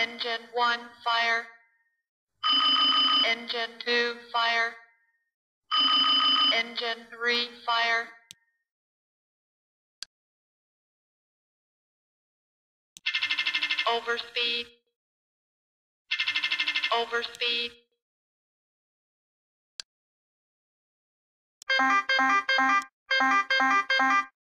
Engine one, fire. Engine two, fire. Engine three, fire. Overspeed. Overspeed. you